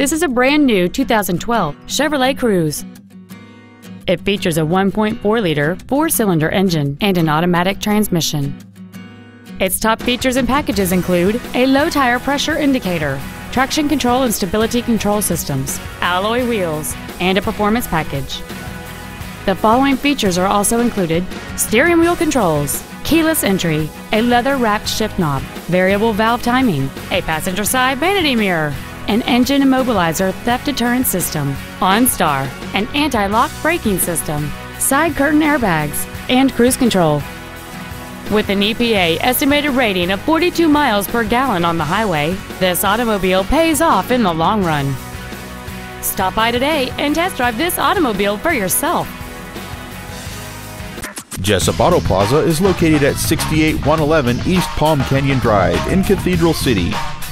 This is a brand new 2012 Chevrolet Cruze. It features a 1.4-liter four-cylinder engine and an automatic transmission. Its top features and packages include a low tire pressure indicator, traction control and stability control systems, alloy wheels, and a performance package. The following features are also included steering wheel controls, keyless entry, a leather wrapped shift knob, variable valve timing, a passenger side vanity mirror, an engine immobilizer theft deterrent system, OnStar, an anti-lock braking system, side curtain airbags, and cruise control. With an EPA estimated rating of 42 miles per gallon on the highway, this automobile pays off in the long run. Stop by today and test drive this automobile for yourself. Jessup Auto Plaza is located at 68111 East Palm Canyon Drive in Cathedral City.